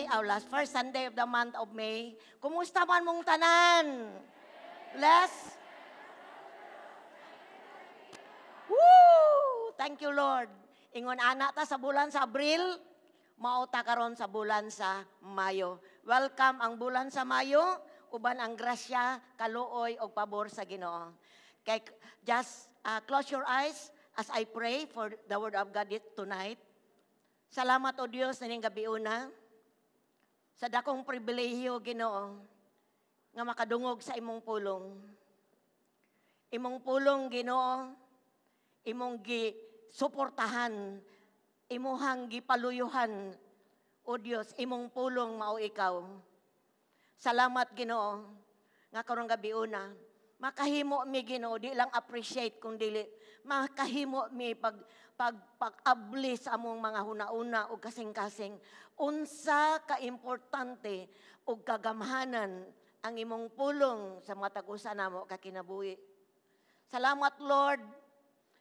Sunday, or last first Sunday of the month of May. Kumusta man mong tanan? Bless? Woo! Thank you, Lord. Ingon ana ta sa bulan sa Abril, mauta karon sa bulan sa Mayo. Welcome ang bulan sa Mayo, uban ang grasya, kaluoy o pabor sa Ginoo. Kay just uh, close your eyes as I pray for the word of God tonight. Salamat o Dios ning gabi una sa dakong pribilehiyo Ginoo nga makadungog sa imong pulong. Imong pulong Ginoo, imong gi suportahan, imuhang gipaluyuhan o Dios, imong pulong mao ikaw. Salamat Ginoo nga karong gabi una makahimo mi Ginoo di lang appreciate kung dili makahimo mi pag pag pag-abli sa among mga hunauna o kasing-kasing, unsa ka importante o kagamhanan ang imong pulong sa mga tagusa namo kakinabuhi. Salamat Lord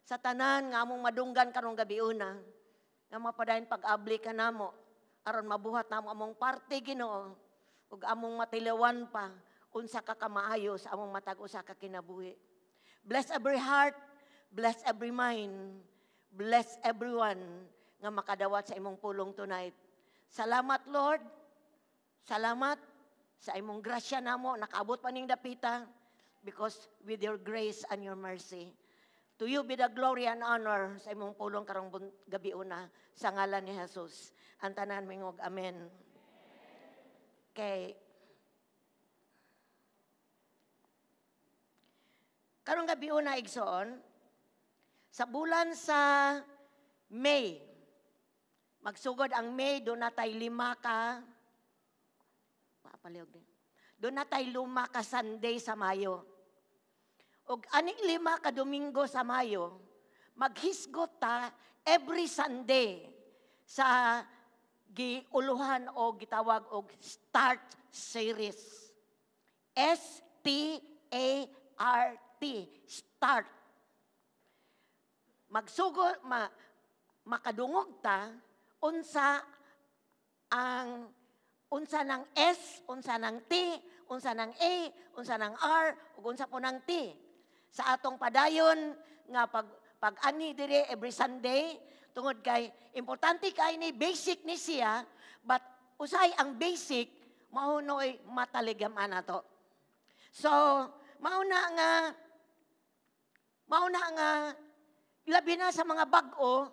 sa tanan nga among madunggan karong gabi una nga mapadayon pag-abli ka namo aron mabuhat namo among parte Ginoo ug among matilawan pa unsa ka kamaayo sa among matag usa ka kinabuhi. Bless every heart, bless every mind, Bless everyone nga makadawat sa imong pulong tonight. Salamat, Lord. Salamat sa imong grasya namo, nakaabot pa ning dapita because with your grace and your mercy. To you be the glory and honor sa imong pulong karong gabi una sa ngalan ni Jesus. Ang tanan mingog amen. Kay karong gabi una igsoon, sa bulan sa May, magsugod ang May, doon natay lima ka, papaliog din, doon natay luma ka Sunday sa Mayo. O aning lima ka Domingo sa Mayo, maghisgot ta every Sunday sa giuluhan o gitawag og start series. S-T-A-R-T, start magsugo ma, makadungog ta unsa ang unsa ng S, unsa ng T, unsa ng A, unsa ng R, ug unsa po ng T. Sa atong padayon nga pag pag ani dire every Sunday tungod kay importante kay ni basic ni siya but usay ang basic maunoy mataligam ana to. So, mauna nga mauna nga Labi na sa mga bag-o,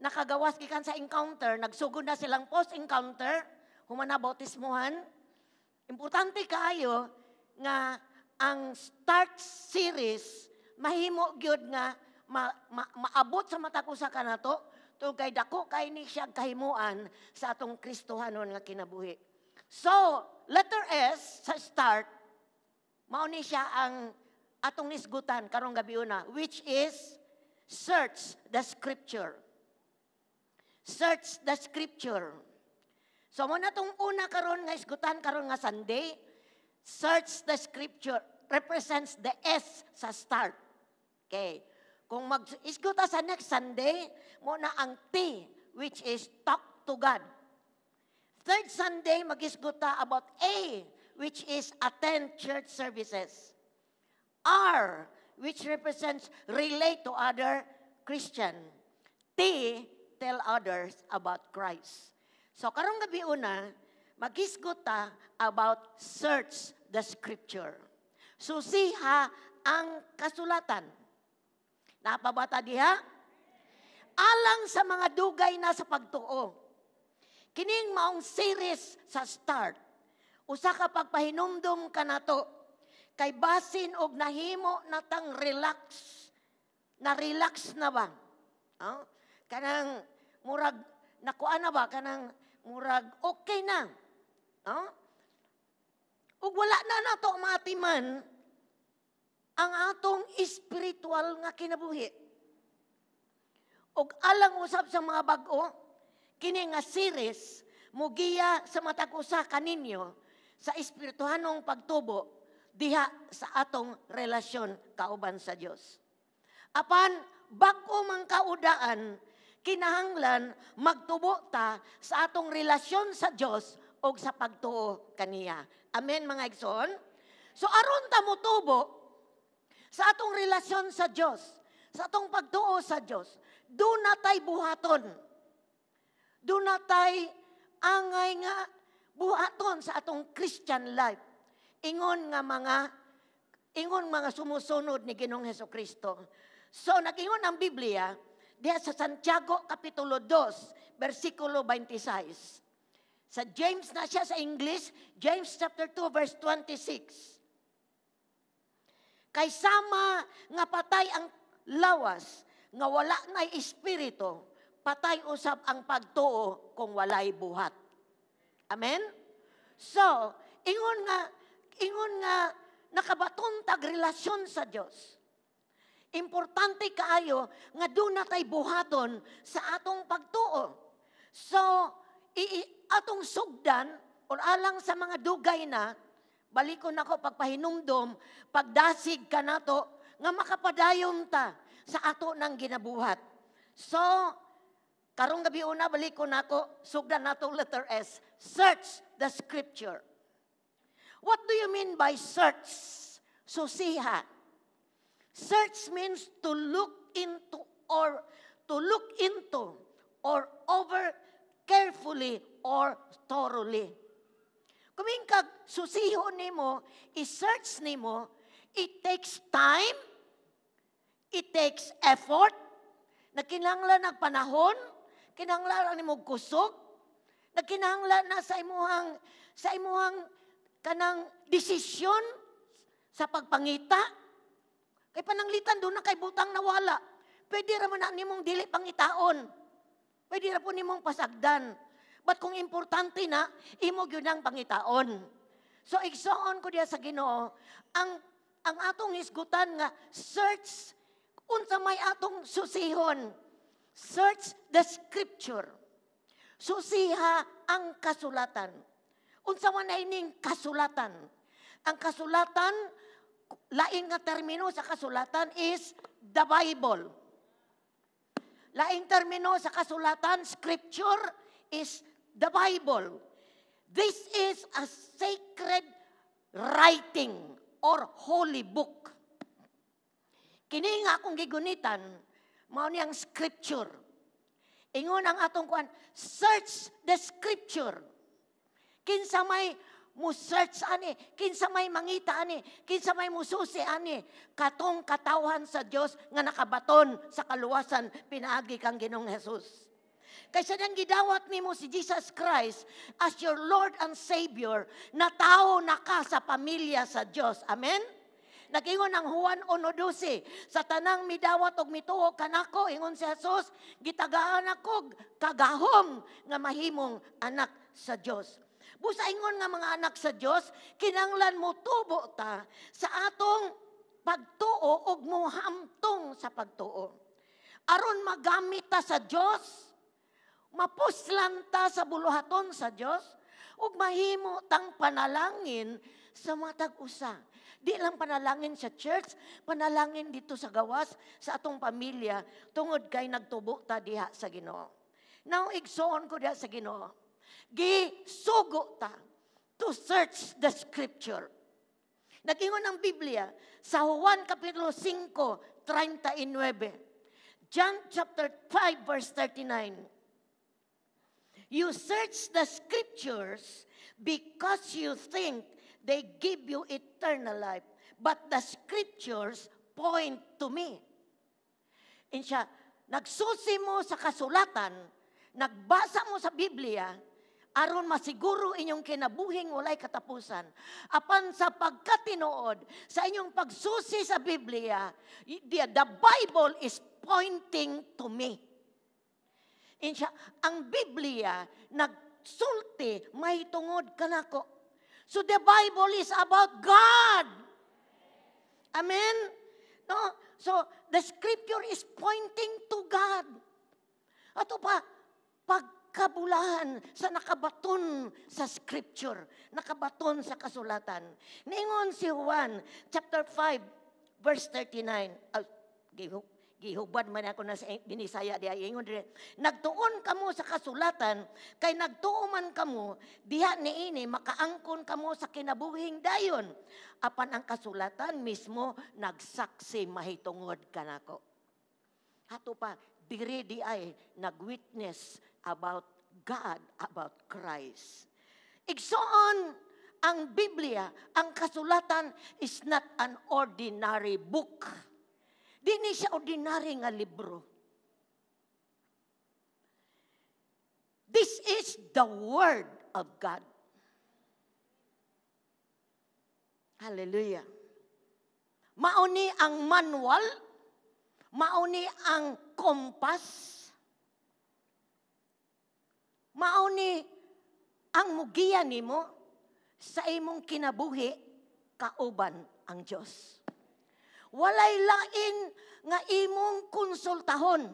nakagawas gikan sa encounter, nagsugod na silang post-encounter, humana bautismuhan. Importante kaayo nga ang start series mahimo gyud nga ma, ma, maabot sa mata ko sa kanato to kay dako kay ni siya kahimuan sa atong Kristohanon nga kinabuhi. So, letter S sa start mao ni siya ang atong nisgutan karong gabi una which is search the scripture. Search the scripture. So mo na tong una karon nga isgutan karon nga Sunday, search the scripture represents the S sa start. Okay. Kung mag-isguta sa next Sunday, mo na ang T, which is talk to God. Third Sunday, mag-isguta about A, which is attend church services. R, which represents relate to other Christian. T, tell others about Christ. So karong gabi una, magisgot ta about search the scripture. Susiha ang kasulatan. Napabata diha? Alang sa mga dugay na sa pagtuo. Kining maong series sa start. Usa ka pagpahinumdum ka nato kay basin og nahimo na relax. Na ba? Oh? kanang murag nakuan na ba? Kanang murag okay na? Oh? ug wala na nato matiman ang atong espiritual nga kinabuhi. Ug alang usab sa mga bag-o kini nga series mugiya sa matag usa kaninyo sa espirituhanong pagtubo diha sa atong relasyon kauban sa Dios. Apan bag-o kaudaan kinahanglan magtubo ta sa atong relasyon sa Dios o sa pagtuo kaniya. Amen mga igsoon? So aron ta mo tubo sa atong relasyon sa Dios, sa atong pagtuo sa Dios, do na tay buhaton. Do na tay angay nga buhaton sa atong Christian life. Ingon nga mga ingon mga sumusunod ni Ginoong Heso Kristo. So nagingon ang Biblia diha sa Santiago kapitulo 2 versikulo 26. Sa James na siya sa English, James chapter 2 verse 26. Kay sama nga patay ang lawas, nga wala na espiritu, patay usab ang pagtuo kung walay buhat. Amen? So, ingon nga, ingon nga, nakabaton tag relasyon sa Dios. Importante kaayo nga doon na tay buhaton sa atong pagtuo. So, i- atong sugdan o alang sa mga dugay na balikon ako pagpahinumdom pagdasig ka nato nga makapadayon ta sa ato ng ginabuhat. So karong gabi una balikon nako sugdan nato letter S. Search the scripture. What do you mean by search? Susiha. Search means to look into or to look into or over carefully or thoroughly. Kuming kag susiho nimo, i-search nimo, it takes time, it takes effort, na kinahanglan ng panahon, kinahanglan nimo kusog, na kinahanglan na sa imuhang sa imuhang kanang desisyon sa pagpangita. Kay pananglitan doon na kay butang nawala. Pwede ra man na nimong dili pangitaon. Pwede ra po nimong pasagdan. But kung importante na, imo gyud ang pangitaon. So igsoon ko diya sa Ginoo, ang ang atong isgutan nga search unsa may atong susihon. Search the scripture. Susiha ang kasulatan. Unsa man ining kasulatan? Ang kasulatan lain nga termino sa kasulatan is the Bible. Laing termino sa kasulatan, scripture is the Bible. This is a sacred writing or holy book. Kini nga akong gigunitan, mao niyang scripture. Ingon ang atong kuan, search the scripture. Kinsa may mo search ani, kinsa may mangita ani, kinsa may mususi ani, katong katawhan sa Dios nga nakabaton sa kaluwasan pinaagi kang Ginoong Hesus. Kaysa nang gidawat nimo si Jesus Christ as your Lord and Savior, na tao na ka sa pamilya sa Diyos. Amen? Nagingon ang Juan 1.12, sa tanang midawat og mituo kanako, ingon si Jesus, gitagaan ako kagahom nga mahimong anak sa Diyos. Busa ingon nga mga anak sa Diyos, kinanglan mo tubo ta sa atong pagtuo og muhamtong sa pagtuo. Aron magamit ta sa Diyos, mapuslan ta sa buluhaton sa Dios ug mahimo tang panalangin sa matag usa. Di lang panalangin sa church, panalangin dito sa gawas sa atong pamilya tungod kay nagtubo ta diha sa Ginoo. Now igsoon ko diha sa Ginoo. Gisugo ta to search the scripture. Nagingon ang Biblia sa Juan Kapitulo 5, 39. John chapter 5 verse 39. You search the scriptures because you think they give you eternal life. But the scriptures point to me. In siya, nagsusi mo sa kasulatan, nagbasa mo sa Biblia, aron masiguro inyong kinabuhing walay katapusan. Apan sa pagkatinood, sa inyong pagsusi sa Biblia, the, the Bible is pointing to me. Insya, ang Biblia, nagsulti, may tungod kanako. So the Bible is about God. Amen? No? So the scripture is pointing to God. Ato pa, pagkabulahan sa nakabaton sa scripture, nakabaton sa kasulatan. Ningon si Juan, chapter 5, verse 39. Uh, gihubad man ako na sa binisaya di ay ingon dire nagtuon kamo sa kasulatan kay nagtuo man kamo diha niini makaangkon kamo sa kinabuhing dayon apan ang kasulatan mismo nagsaksi mahitungod kanako hato pa diri di ay nagwitness about God about Christ igsoon ang Biblia ang kasulatan is not an ordinary book Di ni siya ordinary nga libro. This is the Word of God. Hallelujah. Mauni ang manual, mauni ang kompas, mauni ang mugiya nimo sa imong kinabuhi kauban ang Diyos. Walay lain nga imong konsultahon.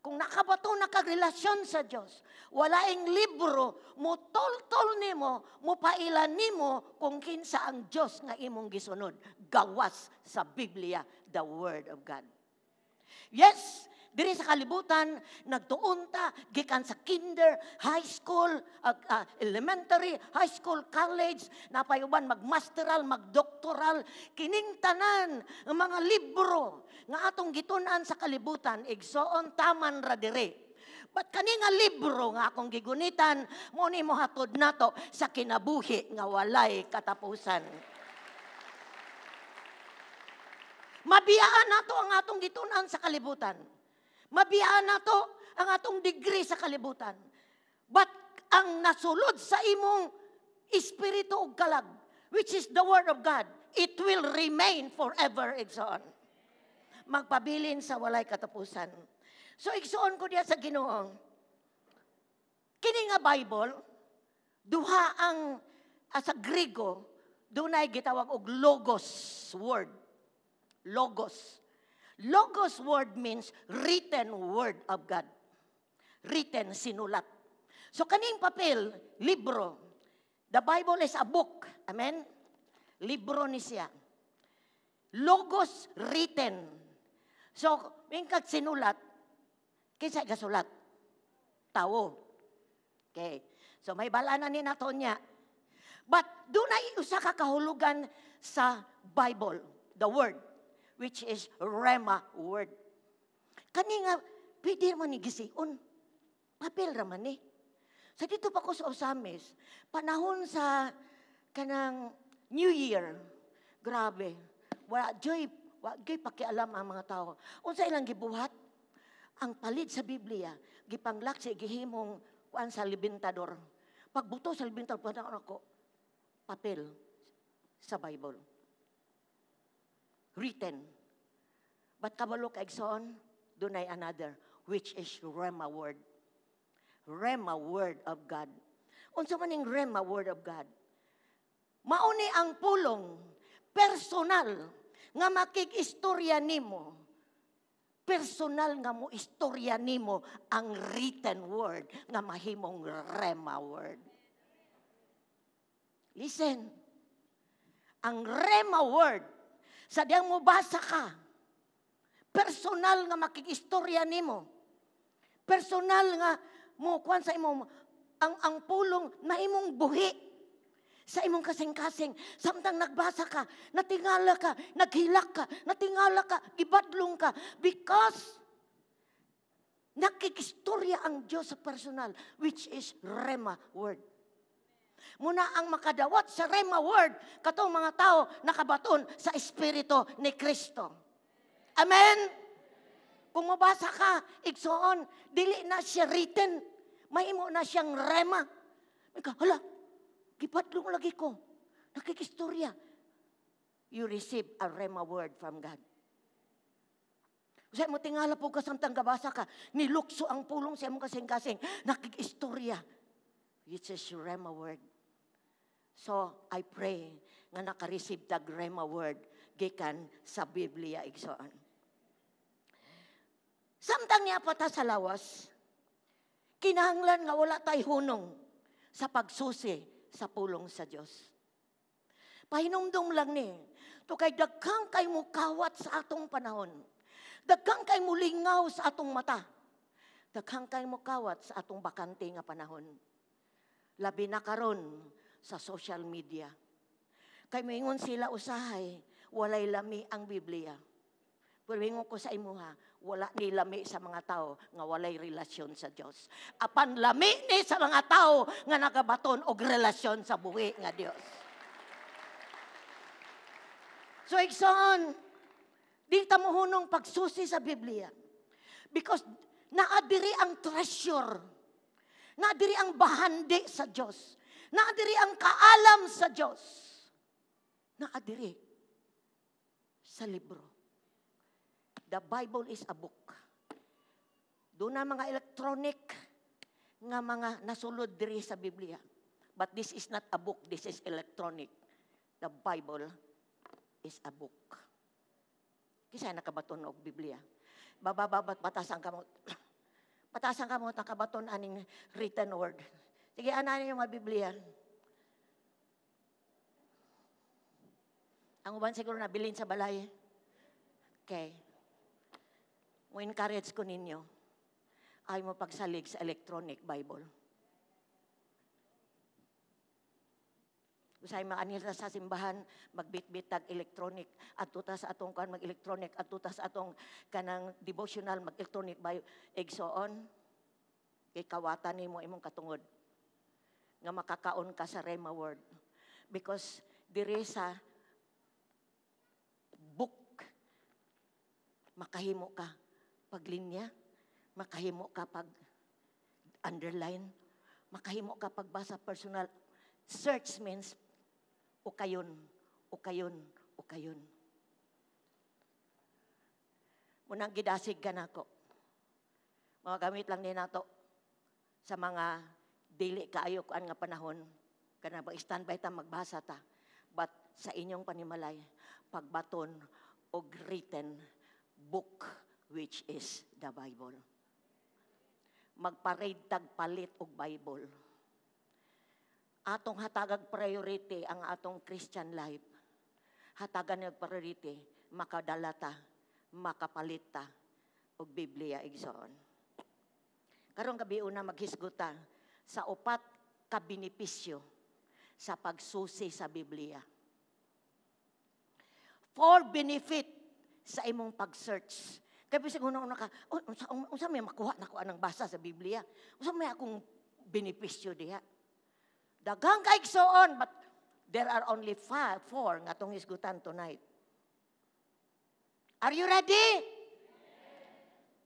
Kung nakabato na kagrelasyon sa Diyos, walaing libro, mo tol-tol nimo, mo pailan nimo kung kinsa ang Diyos nga imong gisunod. Gawas sa Biblia, the Word of God. Yes, diri sa kalibutan nagtuon ta gikan sa kinder, high school, uh, uh, elementary, high school, college, napayuban magmasteral, magdoktoral, kining tanan ng mga libro nga atong gitunan sa kalibutan igsoon taman ra diri. But kani nga libro nga akong gigunitan, mo ni mo hatod nato sa kinabuhi nga walay katapusan. Mabiyaan nato ang atong gitunan sa kalibutan. Mabiyaan na to ang atong degree sa kalibutan. But ang nasulod sa imong espiritu ug kalag, which is the Word of God, it will remain forever, igsoon. Magpabilin sa walay katapusan. So, igsoon ko diya sa ginoong, kini nga Bible, duha ang uh, sa Grigo, dunay gitawag og logos word. Logos. Logos word means written word of God. Written, sinulat. So kaning papel, libro. The Bible is a book. Amen? Libro ni siya. Logos written. So, mingkag sinulat, kinsa gasulat? Tao. Okay. So may balanan ni nato niya. But doon ay usa ka kahulugan sa Bible, the word which is Rema word. Kani nga, pwede man ni gisiun. Papel raman ni. Sa dito pa ko sa Osamis, panahon sa kanang New Year, grabe, wala joy, wala joy pakialam ang mga tao. Unsa ilang gibuhat? Ang palit sa Biblia, gipanglak sa gihimong kuan sa libintador. Pagbuto sa libintador, panahon ako, papel sa Bible written. But kabalo kaigsoon, dunay another, which is Rema word. Rema word of God. Unsa man ning Rema word of God? Mauni ang pulong personal nga makikistorya nimo. Personal nga mo istorya nimo ang written word nga mahimong Rema word. Listen. Ang Rema word sa diyang mo ka, personal nga makikistorya nimo. Personal nga mo kwan sa imo ang ang pulong na imong buhi sa imong kasing-kasing. Samtang nagbasa ka, natingala ka, naghilak ka, natingala ka, gibadlong ka. Because nakikistorya ang Diyos sa personal, which is Rema word. Muna ang makadawat sa Rema word katong mga tao nakabaton sa espiritu ni Kristo. Amen. Kung mabasa ka, igsoon, dili na siya written. May imo na siyang rema. Ika, hala, gipadlong lagi ko. Nakikistorya. You receive a rema word from God. Sa mo tingala po ka samtang gabasa ka, nilukso ang pulong sa imong kasing-kasing, nakikistorya. Which is your rema word. So, I pray nga naka-receive tag rema word gikan sa Biblia igsoon. Samtang niya pata sa lawas, kinahanglan nga wala tay hunong sa pagsusi sa pulong sa Dios. Pahinumdum lang ni, to kay daghang kay mukawat sa atong panahon. Daghang kay mulingaw sa atong mata. Daghang kay mo kawat sa atong bakante nga panahon. Labi na karon sa social media. Kay moingon sila usahay, walay lami ang Biblia. Pero ingon ko sa imuha, wala ni lami sa mga tao nga walay relasyon sa Dios. Apan lami ni sa mga tao nga nagabaton og relasyon sa buhi nga Dios. So igsoon, di ta mohunong pagsusi sa Biblia. Because naadiri ang treasure. Naadiri ang bahandi sa Dios. Naadiri ang kaalam sa Dios. Naadiri sa libro. The Bible is a book. Doon na mga electronic nga mga nasulod diri sa Biblia. But this is not a book, this is electronic. The Bible is a book. Kisa nakabaton og Biblia. Babababat batasan kamot. Batasan kamot ang kabaton aning written word. Sige, anan yung mga Biblia. Ang uban siguro nabilin sa balay. Okay. Mo encourage ko ninyo. Ay mo pagsalig sa electronic Bible. Usay maanil sa simbahan, magbitbit electronic, at sa atong kan mag-electronic, at sa atong kanang devotional, mag-electronic by egsoon, kay kawatan ni mo imong katungod, nga makakaon ka sa Rema word. Because dire sa book, makahimo ka paglinya, makahimo ka pag underline, makahimo ka pagbasa personal. Search means o kayon, o kayon, o kayon. Munang gidasig ka nako. Mga gamit lang ni nato sa mga dili kaayo kuan nga panahon. Kana ba standby ta magbasa ta. But sa inyong panimalay pagbaton og written book which is the Bible. Magparade tag palit og Bible. Atong hatagag priority ang atong Christian life. Hatagan ng priority, makadalata, makapalita, og Biblia igsoon. Karong gabi una maghisguta sa upat ka benepisyo sa pagsusi sa Biblia. For benefit sa imong pag-search. Kaya bisag una-una ka, oh, unsa, unsa may makuha na ko anang basa sa Biblia? Unsa may akong benepisyo diha? Daghang kaiksoon, but there are only five, four nga tong hisgutan tonight. Are you ready?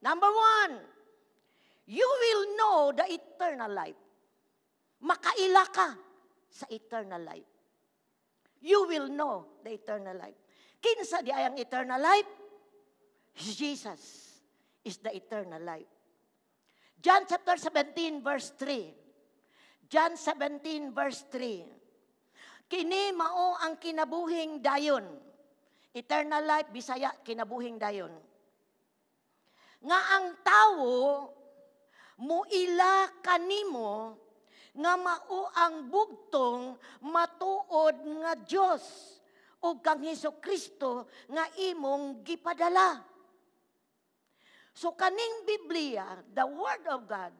Number one, you will know the eternal life. Makaila ka sa eternal life. You will know the eternal life. Kinsa di ayang eternal life? Jesus is the eternal life. John chapter 17 verse 3. John 17 verse 3. Kini mao ang kinabuhing dayon. Eternal life, Bisaya, kinabuhing dayon. Nga ang tawo, muila kanimo, nga mao ang bugtong matuod nga Dios o kang Heso Kristo nga imong gipadala. So kaning Biblia, the Word of God,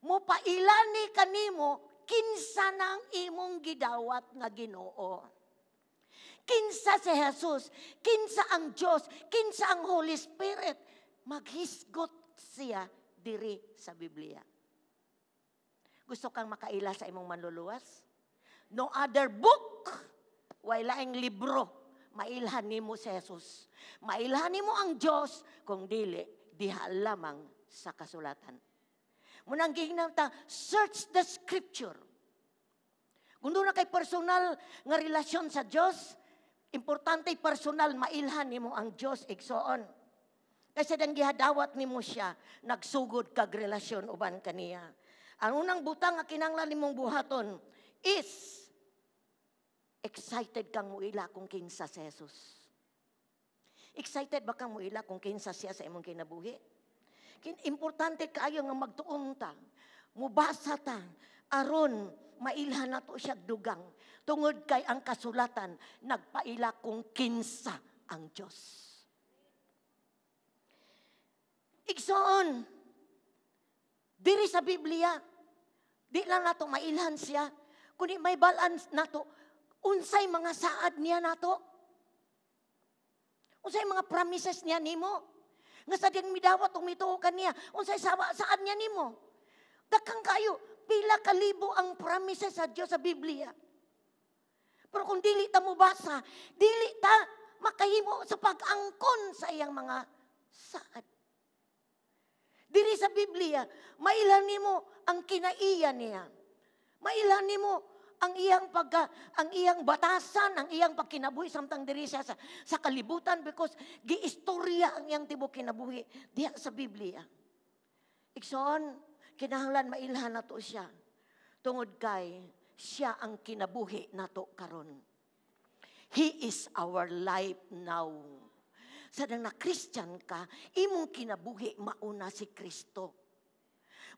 mo pailani kanimo kinsa nang imong gidawat nga Ginoo. Kinsa si Jesus, kinsa ang Dios, kinsa ang Holy Spirit, maghisgot siya diri sa Biblia. Gusto kang makaila sa imong manluluwas? No other book, wala ang libro, mailhan nimo si Jesus. Mailhan nimo ang Dios kung dili diha lamang sa kasulatan. Munang gihinam ta, search the scripture. Kung doon na kay personal nga relasyon sa Diyos, importante personal mailhan nimo ang Diyos igsoon. Kasi dan gihadawat nimo siya, nagsugod kag relasyon uban kaniya. Ang unang butang nga kinanglan nimong buhaton is excited kang muila kung kinsa si Jesus. Excited ba kang muila kung kinsa siya sa imong kinabuhi? Importante kayo nga magtuon ta. Mubasa ta. Aron, mailhan na to siya dugang. Tungod kay ang kasulatan, nagpaila kung kinsa ang Diyos. Igsoon, diri sa Biblia, di lang nato mailhan siya, kundi may balance nato, unsay mga saad niya nato. Unsay mga promises niya nimo. Nga sa diyang midawat o mituokan niya, unsay sawa, saan niya nimo. Dakang kayo, pila kalibo ang promises sa Diyos sa Biblia. Pero kung dili ta mo basa, dili ta makahimo sa pag-angkon sa iyang mga saad. Diri sa Biblia, mailan nimo ang kinaiya niya. Mailan nimo ang iyang pagka, ang iyang batasan, ang iyang pagkinabuhi samtang diri siya sa, sa kalibutan because giistorya ang iyang tibok kinabuhi diha sa Biblia. Ikson, kinahanglan mailhan nato siya. Tungod kay siya ang kinabuhi nato karon. He is our life now. Sa na Christian ka, imong kinabuhi mauna si Kristo.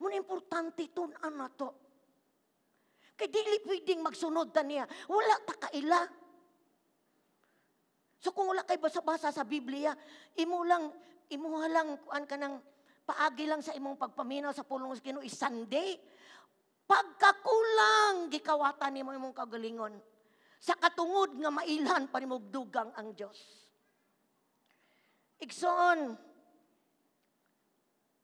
Muna importante tunan na to. Kay dili pwedeng magsunod ta niya. Wala ta kaila. So kung wala kay basa-basa sa Biblia, imo lang, imo lang kuan ka ng paagi lang sa imong pagpaminaw sa pulong sa Ginoo Sunday. Pagkakulang gikawatan nimo imong kagalingon. Sa katungod nga mailhan pa nimo dugang ang Dios. Igsoon,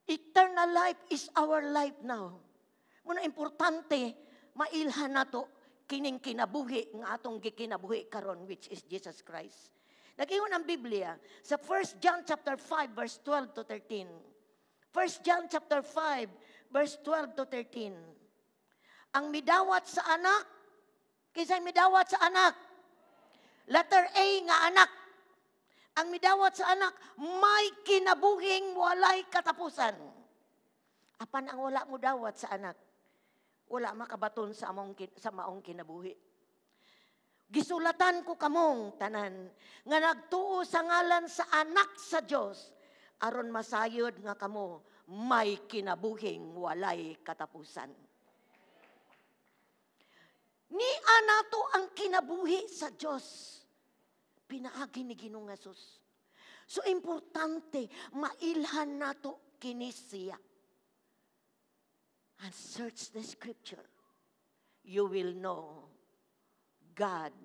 eternal life is our life now. Muna importante, mailhan nato kining kinabuhi nga atong gikinabuhi karon which is Jesus Christ. Nagingon ang Biblia sa 1 John chapter 5 verse 12 to 13. 1 John chapter 5 verse 12 to 13. Ang midawat sa anak, kisay midawat sa anak. Letter A nga anak. Ang midawat sa anak, may kinabuhing walay katapusan. Apan ang wala mo dawat sa anak, wala makabaton sa among sa maong kinabuhi. Gisulatan ko kamong tanan nga nagtuo sa ngalan sa anak sa Dios aron masayod nga kamo may kinabuhing walay katapusan. Ni anato ang kinabuhi sa Dios. Pinaagi ni Ginoong Jesus. So importante mailhan nato kini siya. And search the scripture. You will know God.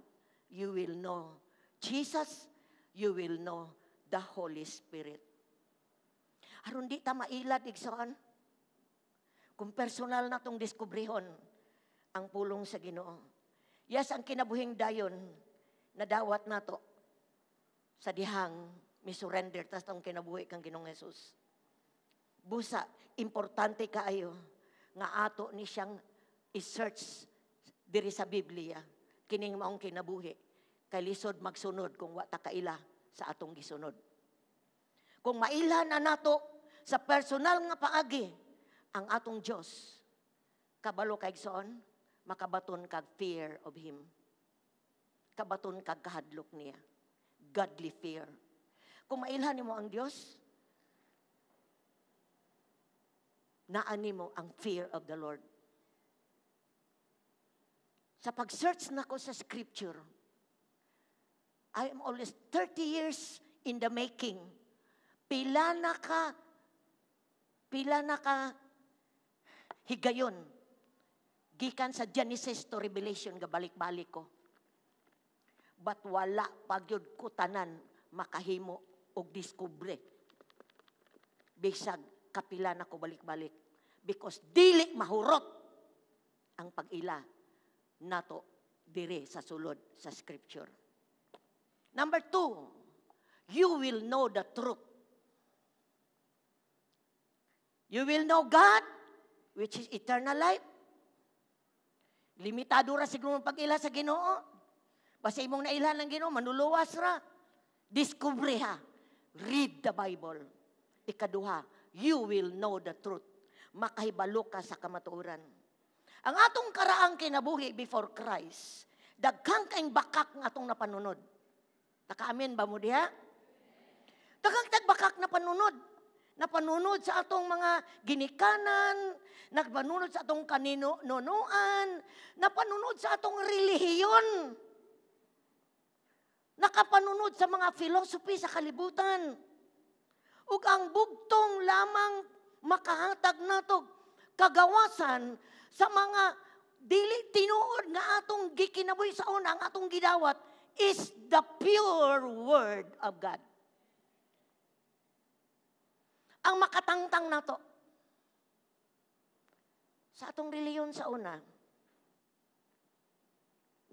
You will know Jesus. You will know the Holy Spirit. Aron di ta mailad igsoon. Kung personal na tong diskubrihon ang pulong sa Ginoo. Yes, ang kinabuhing dayon na dawat nato sa dihang mi surrender tas tong kinabuhi kang Ginoong Jesus. Busa, importante kaayo nga ato ni siyang i-search diri sa Biblia kining maong kinabuhi kay lisod magsunod kung wa ta kaila sa atong gisunod. Kung mailhan na nato sa personal nga paagi ang atong Dios kabalo kay son makabaton kag fear of him kabaton kag kahadlok niya godly fear. Kung mailhan nimo ang Dios naani mo ang fear of the Lord. Sa pag-search nako sa scripture I am always 30 years in the making. Pila na ka pila na ka higayon gikan sa Genesis to Revelation ga balik-balik ko but wala pagyud ko tanan makahimo og diskubre bisag kapila na ko balik-balik because dili mahurot ang pag-ila nato dire sa sulod sa scripture number two you will know the truth You will know God, which is eternal life. Limitado ra siguro pag-ila sa Ginoo. Basta imong nailan ng Ginoo, manuluwas ra. Discover ha. Read the Bible. Ikaduha, you will know the truth. Makahibalo ka sa kamatuoran. Ang atong karaang kinabuhi before Christ, daghang kaing bakak ng atong napanunod. Nakaamin ba mo diha? Daghang tagbakak na panunod napanunod sa atong mga ginikanan, nagpanunod sa atong kanino-nunuan, napanunod sa atong relihiyon, nakapanunod sa mga philosophy sa kalibutan. ug ang bugtong lamang makahatag nato kagawasan sa mga dili tinuod nga atong gikinabuhi sa una ang atong gidawat is the pure word of God. Ang makatangtang nato sa atong reliyon sa una,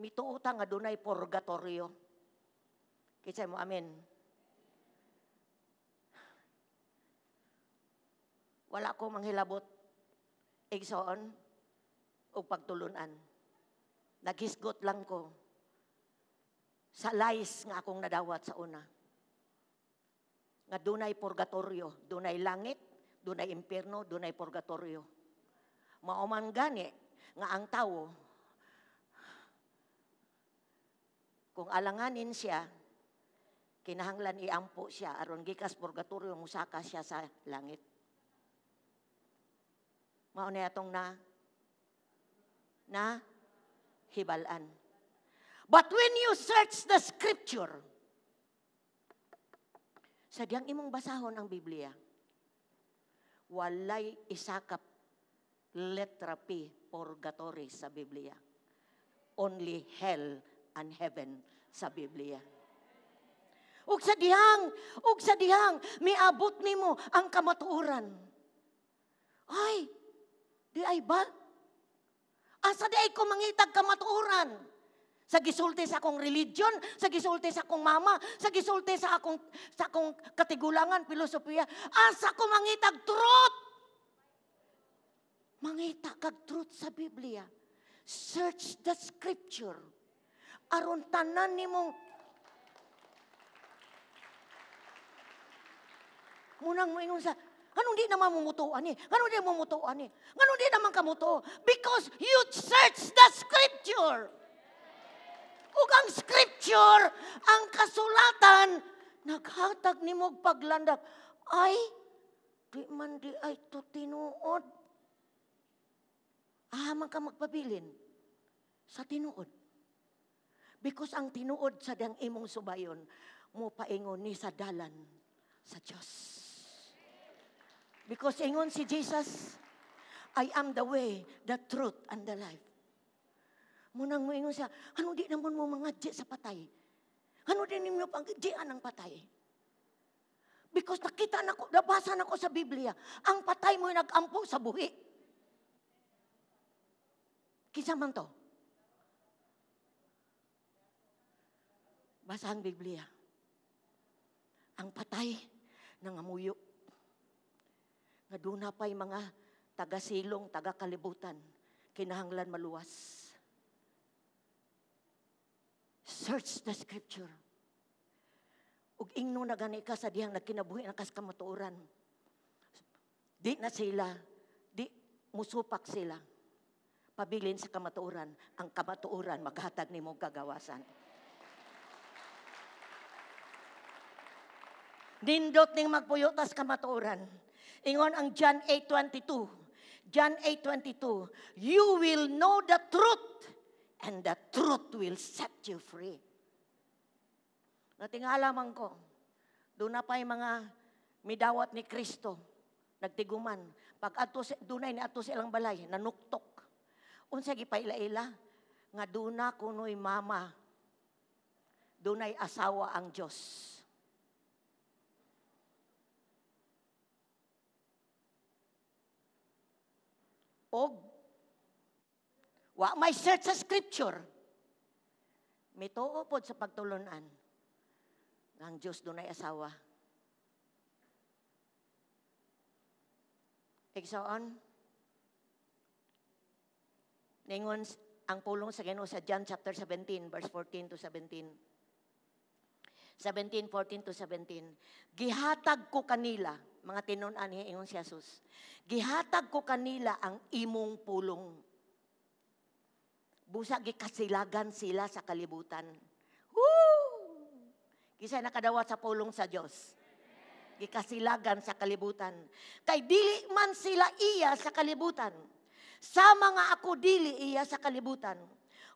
mituuta nga dunay purgatorio. Kisay mo, amen. Wala ko manghilabot. Igsoon o pagtulunan. Naghisgot lang ko sa lies nga akong nadawat sa una. Nga dunay purgatorio, dunay langit, dunay impierno, dunay purgatorio. Mauman gani nga ang tao kung alanganin siya, kinahanglan iampo siya aron gikas purgatorio musaka siya sa langit. Mao na atong na na hibalan. But when you search the scripture, sadyang imong basahon ang Biblia, walay isakap letra P, purgatory sa Biblia. Only hell and heaven sa Biblia. Ug sa dihang, ug sa dihang, miabot nimo ang kamatuoran. Ay, di ay ba? Asa di ay ko mangitag kamatuoran? Sa gisulti sa akong religion, sa gisulti sa akong mama, sa gisulti sa akong sa akong katigulangan, filosofiya, asa ko mangitag truth? Mangita kag truth sa Biblia. Search the scripture. Aron tanan nimong Munang mo sa, Anong di naman mumutuan ni? Anong di mumutuan ni? Anong di naman kamuto? Because you search the scripture. Ug ang scripture, ang kasulatan, naghatag ni mo paglandak. Ay, di man di ay to tinuod. Ahaman ka magpabilin sa tinuod. Because ang tinuod sa dang imong subayon, mo paingon ni sa dalan sa Diyos. Because ingon si Jesus, I am the way, the truth, and the life. Munang mo ingon siya, ano di naman mo mga sa patay? Ano din ninyo pang ang patay? Because nakita na ko, nabasa na ko sa Biblia, ang patay mo nag-ampo sa buhi. Kisa man to? Basa ang Biblia. Ang patay nangamuyo nga doon pa'y mga taga-silong, taga-kalibutan, kinahanglan maluwas. Search the scripture. Ug ingno na gani ka sa diyang nagkinabuhi na kas kamatuoran. Di na sila, di musupak sila. Pabilin sa kamatuoran, ang kamatuoran maghatag nimo kagawasan. Nindot ning magpuyutas kamatuoran Ingon ang John 8.22. John 8.22, You will know the truth and the truth will set you free. Natingala man ko, doon na pa yung mga midawat ni Kristo, nagtiguman. Pag ato, dunay ni ato silang balay, nanuktok. Unsa gipaila-ila, nga doon na kuno'y mama, dunay asawa ang Diyos. Og wa may search sa scripture. May tuo pod sa pagtulunan. Ang Diyos doon ay asawa. Igsoon, ningon ang pulong sa Ginoo sa John chapter 17 verse 14 to 17. 17, 14 to 17. Gihatag ko kanila, mga tinunan ni ingon si Jesus. Gihatag ko kanila ang imong pulong. Busa gikasilagan sila sa kalibutan. Woo! Kisa nakadawat sa pulong sa Dios. Gikasilagan sa kalibutan. Kay dili man sila iya sa kalibutan. Sa mga ako dili iya sa kalibutan.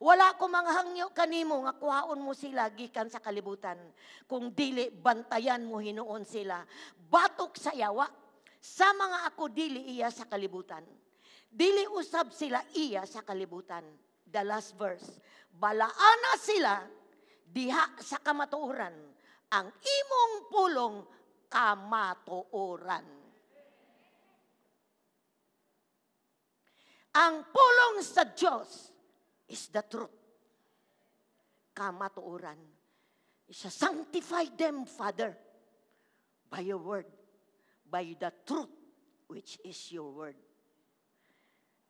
Wala ko manghangyo kanimo nga kuhaon mo sila gikan sa kalibutan. Kung dili bantayan mo hinuon sila. Batok sa yawa. Sa mga ako dili iya sa kalibutan. Dili usab sila iya sa kalibutan. The last verse. Balaana sila diha sa kamatuoran. Ang imong pulong kamatuoran. Ang pulong sa Diyos is the truth. Kamatuoran. Siya sanctify them, Father, by your word, by the truth, which is your word.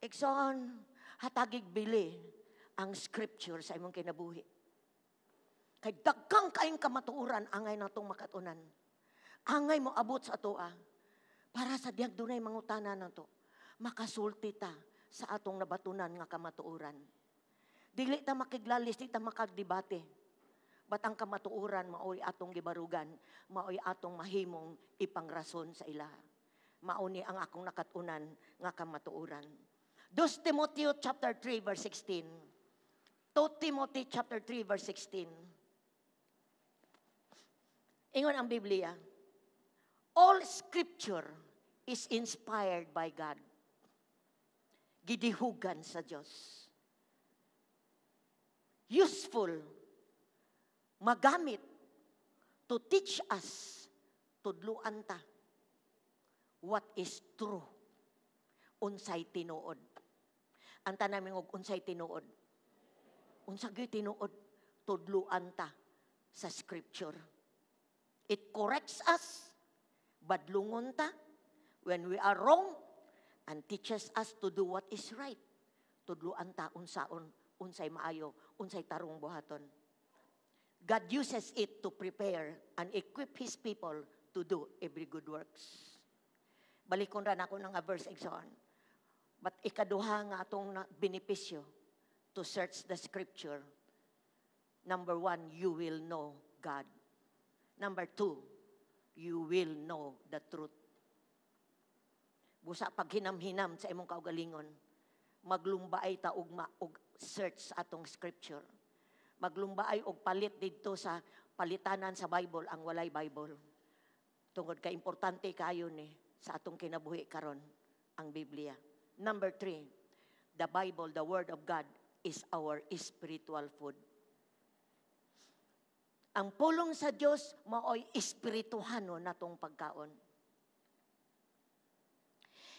Ikson, hatagig bili ang scripture sa imong kinabuhi. Kay dagkang kaing kamatuoran, angay na itong makatunan. Angay mo abot sa atoa. Para sa diag dunay mangutana na to. Makasulti ta sa atong nabatunan nga kamatuoran. Dili ta makiglalis, di ta makagdebate. Bat ang kamatuoran, maoy atong gibarugan, maoy atong mahimong ipangrason sa ila. Mauni ang akong nakatunan nga kamatuoran. 2 Timothy chapter 3 verse 16. 2 Timothy chapter 3 verse 16. Ingon ang Biblia. All scripture is inspired by God. Gidihugan sa Diyos useful, magamit to teach us, tudluan ta, what is true, unsay tinuod. Ang namin og unsay tinuod. Unsa gyud tinuod, tudluan ta sa scripture. It corrects us, badlungon ta, when we are wrong, and teaches us to do what is right. Tudluan ta unsaon unsay maayo, unsay tarong buhaton. God uses it to prepare and equip His people to do every good works. Balikon ra ako ng verse exon. But ikaduha nga atong benepisyo to search the scripture. Number one, you will know God. Number two, you will know the truth. Busa pag hinam-hinam sa imong kaugalingon, maglumbaay ta og, ma, og search atong scripture. Maglumbaay og palit didto sa palitanan sa Bible ang walay Bible. Tungod ka importante kayo ni sa atong kinabuhi karon ang Biblia. Number three, the Bible, the Word of God, is our spiritual food. Ang pulong sa Dios maoy espirituhano natong pagkaon.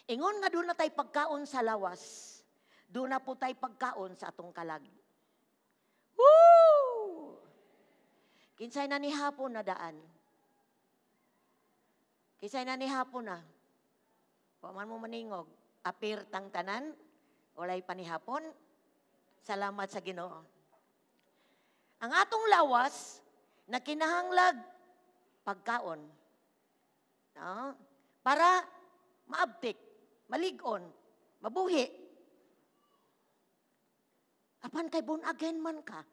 Ingon nga doon na tay pagkaon sa lawas, doon na po tayo pagkaon sa atong kalag. Woo! Kinsay na ni hapon na daan. Kinsay na ni hapon na. Paman mo maningog. Apir tang tanan. Walay pa ni hapon. Salamat sa ginoo. Ang atong lawas, na kinahanglag pagkaon. No? Para maabtik, maligon, mabuhi, Apan kay born again man ka.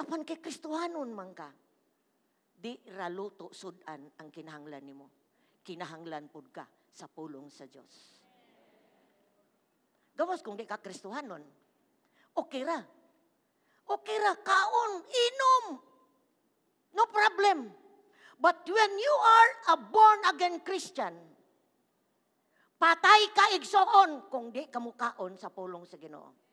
Apan kay Kristohanon man ka. Di raluto sudan ang kinahanglan nimo. Kinahanglan pud ka sa pulong sa Dios. Gawas kung di ka Kristohanon. Okay ra. Okay ra, kaon, inom. No problem. But when you are a born again Christian, patay ka igsoon kung di ka mukaon sa pulong sa Ginoo.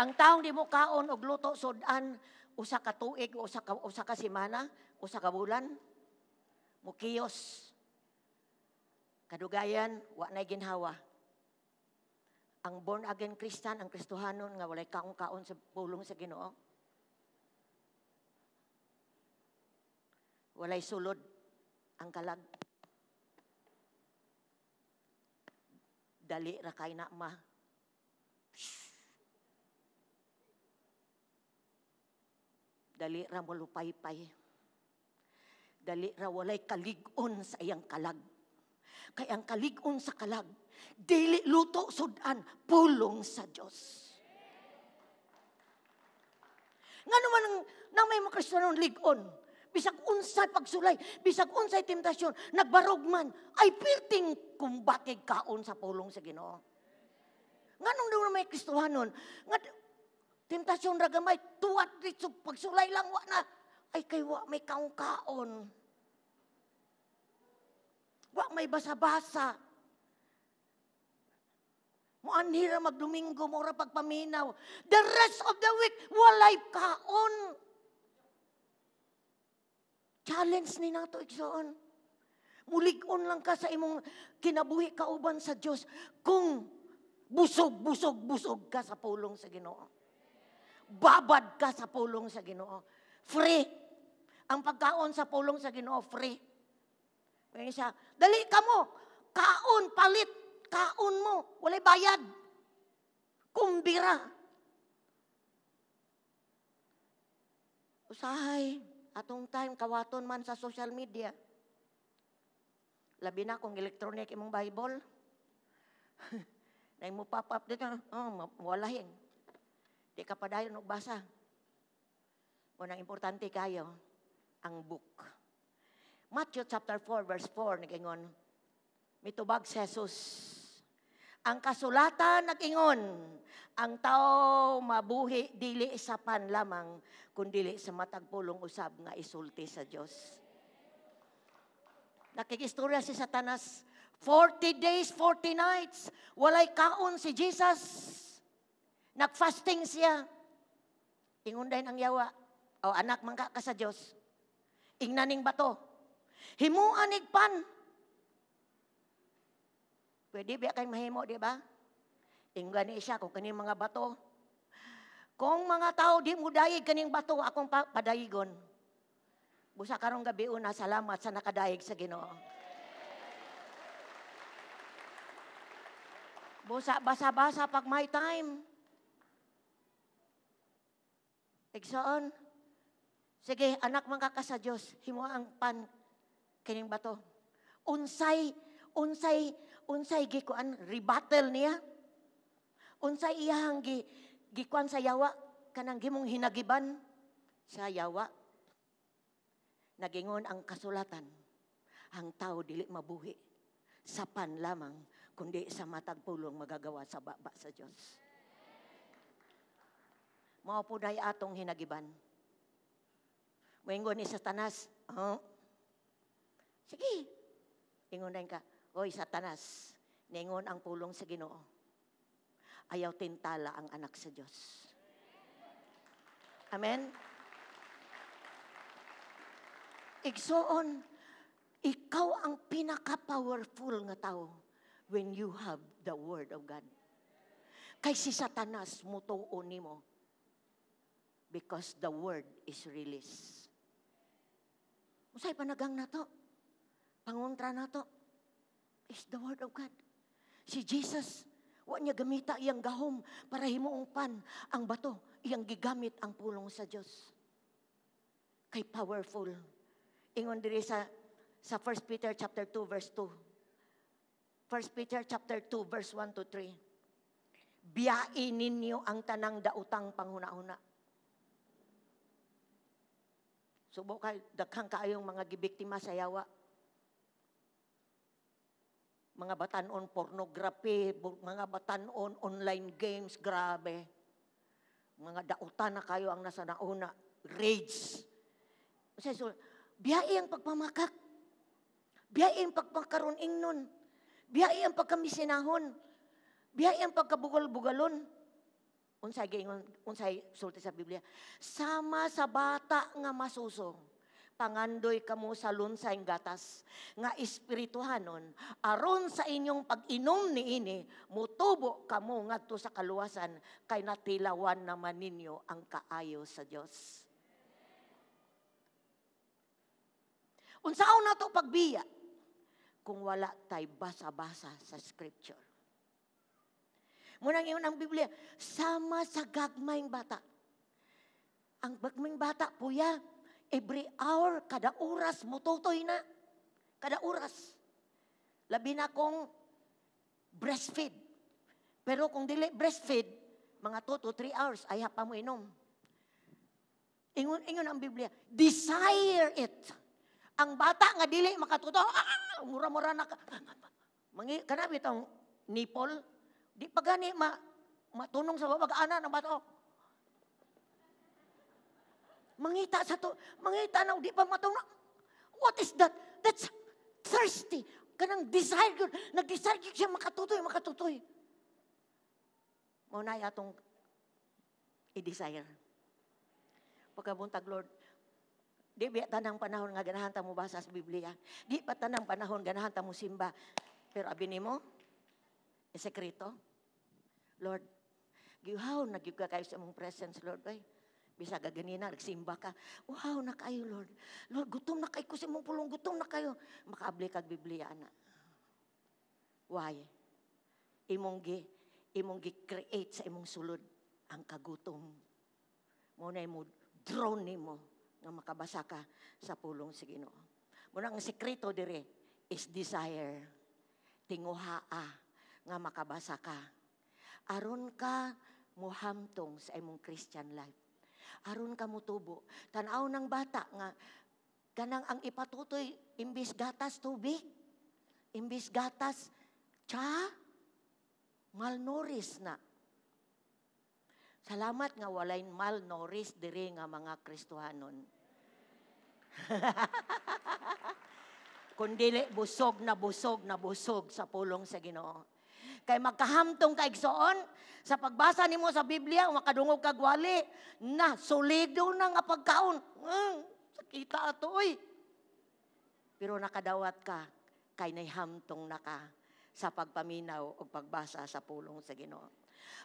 Ang taong di mo kaon og luto sudan usa ka tuig usa ka usa ka semana, usa ka bulan mukiyos. Kadugayan wa nay ginhawa. Ang born again Christian, ang Kristohanon nga walay kaong kaon sa pulong sa Ginoo. Walay sulod ang kalag. Dali ra kay na ma Dali ra mo lupaypay. Dali ra walay kaligon sa iyang kalag. Kay ang kaligon sa kalag, dili luto sudan, pulong sa Dios. Nga naman ang nang may mga ligon, bisag unsay pagsulay, bisag unsay temptasyon, nagbarog man, ay pirting kumbatig kaon sa pulong sa Ginoo. Nganong daw may Kristohanon, nga temptasyon ra gamay, tuwat dito pagsulay lang wa na, ay kay wa may kaon-kaon. Wa may basa-basa. Mo anhira magdomingo mo ra pagpaminaw. The rest of the week walay kaon. Challenge ni nato igsoon. Mulig-on lang ka sa imong kinabuhi kauban sa Dios kung busog, busog, busog ka sa pulong sa Ginoo. Babad ka sa pulong sa Ginoo. Free. Ang pagkaon sa pulong sa Ginoo free. Ngayon siya, dali ka mo, kaon, palit, kaon mo, walay bayad. Kumbira. Usahay, atong time, kawaton man sa social media. Labi na kung electronic imong Bible. na mo pop up dito, oh, walahin. Di ka padayon og basa. Unang importante kayo, ang book. Matthew chapter 4 verse 4 nagingon, mitubag si Jesus. Ang kasulatan nagingon, ang tao mabuhi dili sa pan lamang kundi sa matag pulong usab nga isulti sa Dios. Nakikistorya si Satanas, 40 days, 40 nights, walay kaon si Jesus. Nagfasting siya. Ingon din ang yawa. O anak man ka sa Diyos. Ingnaning bato. Himuan pan. Pwede ba kay mahimo, di ba? Ingani siya kung kaning mga bato. Kung mga tao di mo dayig kaning bato, akong padayigon. Busa karong gabi una, salamat sa nakadayig sa Ginoo. Busa basa-basa pag my time. Igsoon. Sige, anak mga ka sa Diyos, himo ang pan kining bato. Unsay unsay unsay gikuan rebuttal niya. Unsay iyang gi gikuan sa yawa kanang gimong hinagiban sa yawa. Nagingon ang kasulatan. Ang tao dili mabuhi sa pan lamang kundi sa matag pulong magagawa sa baba sa Dios. Mao po atong hinagiban. Moingon ni Satanas, oh, Sige. Ingunan ka, Hoy, Satanas, ningon ang pulong sa ginoo. Ayaw tintala ang anak sa Diyos. Amen? Igsoon, ikaw ang pinaka-powerful nga tao when you have the Word of God. Kay si Satanas, mutuon ni mo. Because the Word is released. Musay panagang na to pangontra nato is the Word of God. Si Jesus, wa niya gamita iyang gahom para himuong pan ang bato, iyang gigamit ang pulong sa Dios. Kay powerful. Ingon diri sa sa 1 Peter chapter 2 verse 2. 1 Peter chapter 2 verse 1 to 3. Biyain ninyo ang tanang dautang panghuna-huna. Subo kay daghang kaayong mga gibiktima sa yawa mga batanon pornography, mga batanon online games, grabe. Mga dautan na kayo ang nasa nauna. Rage. Kasi so, biyai ang pagpamakak. Biyai ang pagpakaroon ingnon. Biyai ang pagkamisinahon. Biyai ang pagkabugal-bugalon. Unsay gingon, unsay sulti sa Biblia. Sama sa bata nga masusong pangandoy kamo sa lunsay gatas nga espirituhanon aron sa inyong pag-inom niini mutubo kamo ngadto sa kaluwasan kay natilawan naman ninyo ang kaayo sa Dios. Unsaon na to pagbiya kung wala tay basa-basa sa scripture. Munang iyon ang Biblia, sama sa gagmayng bata. Ang gagmayng bata, puya, Every hour, kada oras, mututoy na. Kada oras. Labi na kong breastfeed. Pero kung dili breastfeed, mga 2 to 3 hours, ay pa mo inom. Ingon, ingon ang Biblia, desire it. Ang bata nga dili makatuto, ah, mura-mura na ka. Mangi, kanabi itong nipple, di pa gani ma, matunong sa babag ana ng bato. Mangita sa to, mangita na di pa matunong. What is that? That's thirsty. Kanang desire yun. Nag-desire yun siya makatutoy, makatutoy. Muna atong i-desire. Pagkabuntag, Lord, di ba tanang panahon nga ganahan ta mo basa sa Biblia? Di pa tanang panahon ganahan ta mo simba? Pero abini mo, sekreto. Lord, gihaw na gyud ka kayo sa mong presence, Lord. Ay, bisa ka ganina, nagsimba ka. Wow, na kayo, Lord. Lord, gutom na kayo ko sa mong pulong, gutom na kayo. Makaabli kag Biblia, ana. Why? Imong gi, imong gi-create sa imong sulod ang kagutom. Muna mo, drone nimo nga makabasa ka sa pulong sa Ginoo. Muna ang sekreto dire is desire. Tinguhaa nga makabasa ka. Aron ka muhamtong sa imong Christian life aron ka mutubo. Tanaw ng bata nga kanang ang ipatutoy imbis gatas tubig, imbis gatas cha malnourished na. Salamat nga walay malnourished diri nga mga Kristohanon. Kundili busog na busog na busog sa pulong sa Ginoo. Kay magkahamtong ka igsoon, sa pagbasa nimo sa Biblia, makadungog kag wali, na solido na nga pagkaon. Mm, sakita ato oy. Pero nakadawat ka, kay naihamtong na ka sa pagpaminaw o pagbasa sa pulong sa Ginoo.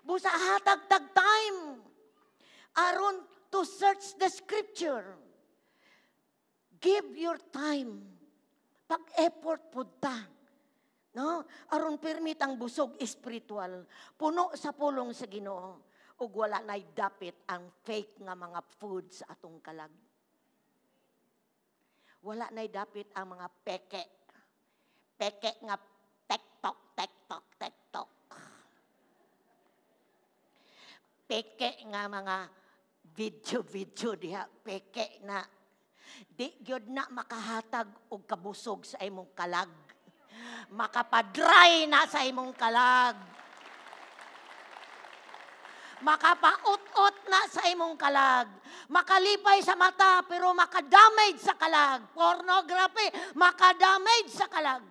Busa hatag tag time aron to search the scripture. Give your time. Pag-effort pud ta No? Aron permit ang busog espiritual, puno sa pulong sa Ginoo ug wala nay dapit ang fake nga mga food sa atong kalag. Wala nay dapit ang mga peke. Peke nga tektok, tektok, tektok. Peke nga mga video-video diha, peke na di gyud na makahatag og kabusog sa imong kalag makapadry na sa imong kalag. Makapaut-ut na sa imong kalag. Makalipay sa mata pero makadamage sa kalag. Pornography, makadamage sa kalag.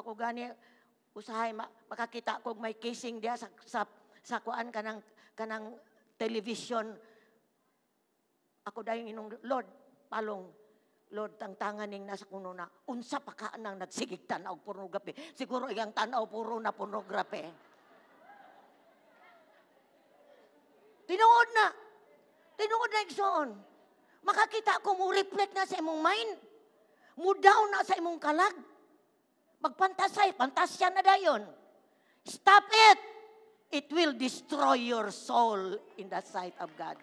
Ako gani usahay makakita kog may casing dia sa sa, sa kuan kanang kanang television. Ako dayon inong Lord, palong Lord, tang tanganing nasa kuno na, unsa pa ka nang nagsigig tanaw pornography. Siguro iyang tanaw puro na pornography. Tinuod na. Tinuod na igsoon. Makakita ko mo reflect na sa imong mind. Mo down na sa imong kalag. Magpantasay, pantasya na dayon. Stop it. It will destroy your soul in the sight of God.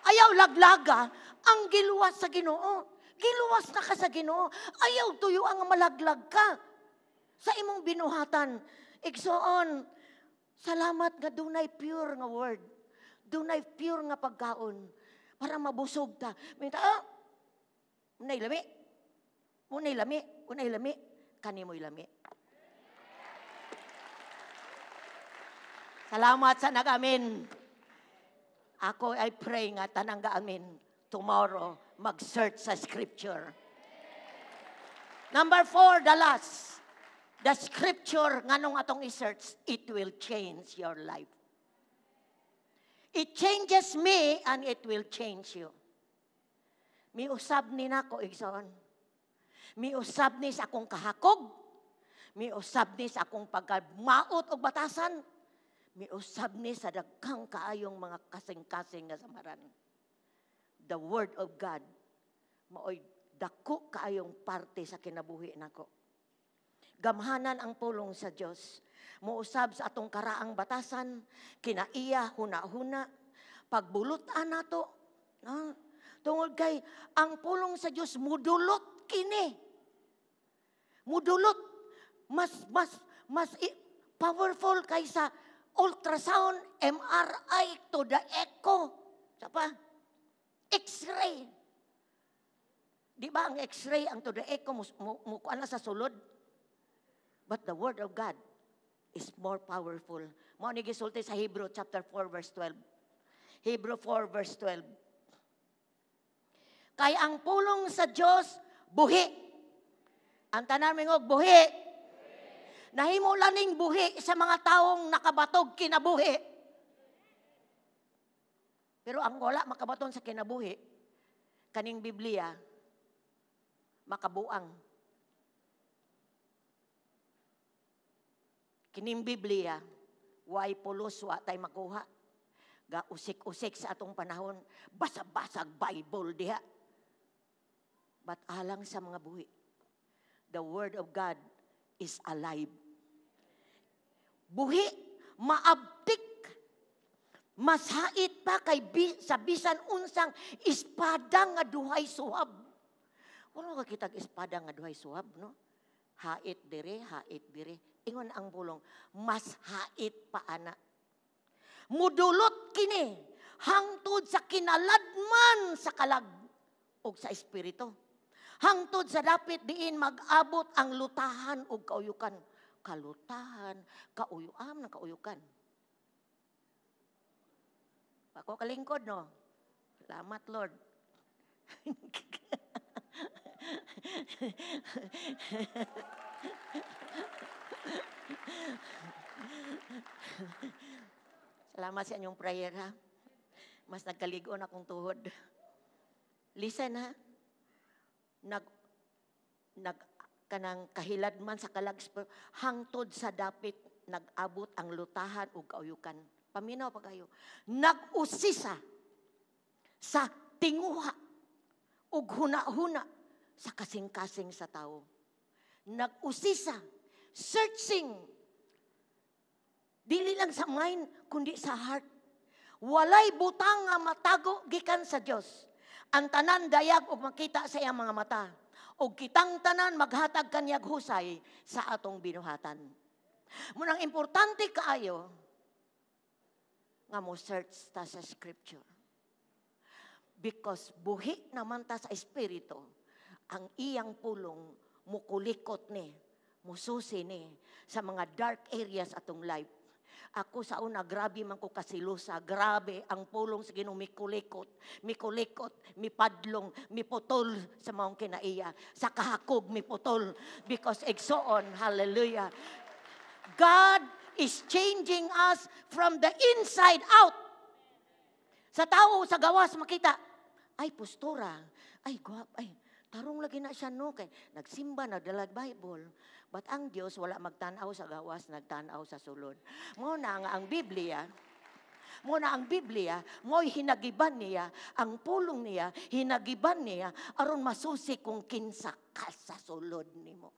Ayaw laglaga ang giluwas sa Ginoo. Giluwas na ka sa Ginoo. Ayaw tuyo ang malaglag ka sa imong binuhatan. Igsoon, salamat nga dunay pure nga word. Dunay pure nga pagkaon para mabusog ta. Minta, ah, unay lami. Unay lami. Unay lami. Kani mo'y lami. Salamat sa nag-amin. Ako ay pray nga tanang amin tomorrow mag-search sa scripture. Number four, the last. The scripture nga nung atong i-search, it will change your life. It changes me and it will change you. Mi usab ni nako igsoon. Mi usab ni sa akong kahakog. Mi usab ni sa akong pagmaot og batasan miusab ni sa daghang kaayong mga kasing-kasing nga samaran. The Word of God, maoy dako kaayong parte sa kinabuhi nako. Gamhanan ang pulong sa Dios. Muusab sa atong karaang batasan, kinaiya huna-huna, pagbulutan nato. No? Tungod kay ang pulong sa Dios mudulot kini. Mudulot mas mas mas powerful kaysa ultrasound, MRI to the echo. Sa? X-ray. Di ba ang X-ray, ang to the echo, mukuha na sa sulod? But the Word of God is more powerful. Mao ni gisulti sa Hebrew chapter 4 verse 12. Hebrew 4 verse 12. Kay ang pulong sa Dios buhi. Ang tanan mingog buhi. Nahimo laning buhi sa mga taong nakabatog kinabuhi. Pero ang wala makabaton sa kinabuhi, kaning Biblia, makabuang. Kining Biblia, way pulos wa tay makuha. Ga usik-usik sa atong panahon, basa-basag Bible diha. But alang sa mga buhi, the Word of God is alive. Buhi, maabtik, masait pa kay bi, sa bisan unsang espada nga duhay suhab. Wala ka kitag espada nga duhay suhab, no? Hait dire, hait dire ingon ang bulong, mas hait pa ana. Mudulot kini, hangtod sa kinaladman sa kalag o sa espiritu. Hangtod sa dapit diin mag-abot ang lutahan o kauyukan. Kalutahan, kauyuam na kauyukan. Ako kalingkod, no? Salamat, Lord. Salamat sa inyong prayer, ha? Mas nagkaligo na akong tuhod. Listen, ha? Nag, nag, kanang kahilad man sa kalagsper, hangtod sa dapit, nag-abot ang lutahan ug kauyukan. Paminaw pa kayo. Nag-usisa sa tinguha ug huna-huna sa kasing-kasing sa tao. Nag-usisa, searching Dili lang sa mind, kundi sa heart. Walay butang nga matago gikan sa Dios. Ang tanan dayag og makita sa iyang mga mata. Og kitang tanan maghatag kanyag husay sa atong binuhatan. Munang importante kaayo nga mo search ta sa scripture. Because buhi naman ta sa espiritu, ang iyang pulong mukulikot ni, mususi ni sa mga dark areas atong life ako sa una, grabe man ko kasilusa. Grabe ang pulong sa ginong mikulikot, mikulikot, mipadlong, miputol sa maong kinaiya. Sa kahakog, miputol. Because exoon, hallelujah. God is changing us from the inside out. Sa tao, sa gawas, makita, ay, postura, ay, guwap, ay, tarong lagi na siya no, kay nagsimba, nagdalag Bible. But ang Diyos wala magtanaw sa gawas, nagtanaw sa sulod. Mo na nga ang Biblia, mo na ang Biblia, mo'y hinagiban niya, ang pulong niya, hinagiban niya, aron masusi kung kinsa ka sa sulod nimo.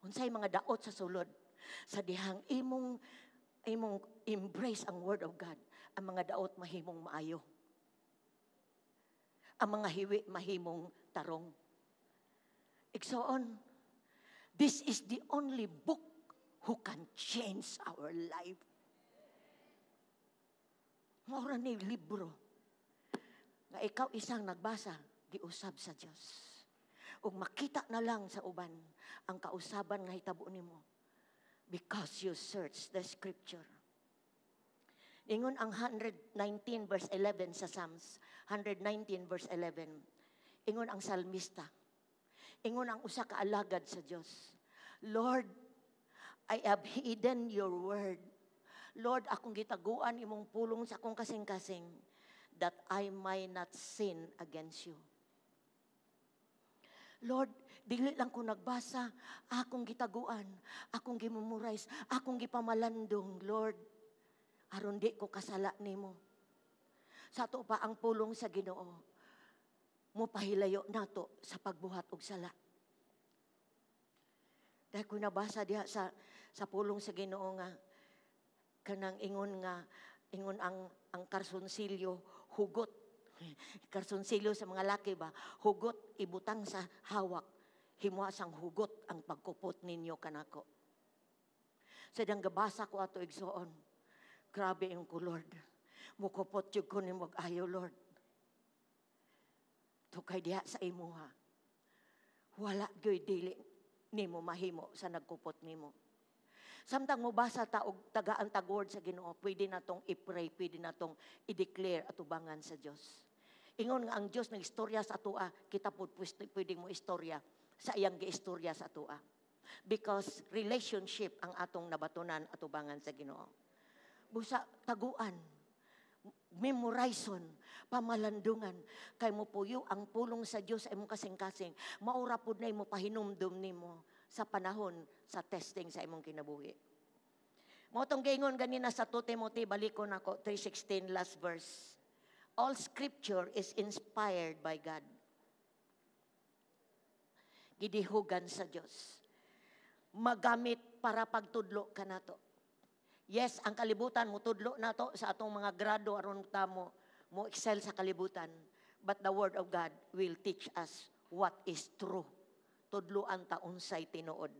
Unsay mga daot sa sulod, sa dihang imong imong embrace ang word of God, ang mga daot mahimong maayo. Ang mga hiwi mahimong tarong. Igsoon, this is the only book who can change our life. Mora ni libro nga ikaw isang nagbasa, giusab sa Dios. Ug makita na lang sa uban ang kausaban nga hitabo nimo because you search the scripture. Ingon ang 119 verse 11 sa Psalms, 119 verse 11. Ingon ang salmista, Ingon ang usa ka alagad sa Dios. Lord, I have hidden your word. Lord, akong gitaguan imong pulong sa akong kasing-kasing that I might not sin against you. Lord, dili lang ko nagbasa, akong gitaguan, akong gimumurize, akong gipamalandong, Lord, aron di ko kasala nimo. Sa to pa ang pulong sa Ginoo mo pahilayo nato sa pagbuhat og sala. Dahil ko nabasa diha sa sa pulong sa Ginoo nga kanang ingon nga ingon ang ang karsonsilyo hugot karsonsilyo sa mga laki ba hugot ibutang sa hawak himuha sang hugot ang pagkupot ninyo kanako Sa dang gabasa ko ato igsoon. Grabe yung ko, Lord. Mukupot yung ko ni mag-ayo, Lord. Tukay diha sa imuha. Wala gyoy dili nimo mahimo sa nagkupot nimo. Samtang mo basa ta og tagaan tag word sa Ginoo, pwede na tong i-pray, pwede na tong i-declare at ubangan sa Dios. Ingon nga ang Dios ng istorya sa atua, kita pud pwede mo istorya sa iyang giistorya sa atua. Because relationship ang atong nabatunan at ubangan sa Ginoo. Busa taguan, memorizon, pamalandungan, kay mo puyo ang pulong sa Dios ay mong kasing-kasing, maura pud na mo pahinumdum nimo sa panahon sa testing sa imong kinabuhi. Mo tong gingon ganina sa 2 Timothy baliko nako 3:16 last verse. All scripture is inspired by God. Gidihugan sa Dios. Magamit para pagtudlo kanato. Yes, ang kalibutan mo tudlo nato sa atong mga grado aron ta mo mo excel sa kalibutan. But the word of God will teach us what is true tudloan ta unsay tinuod.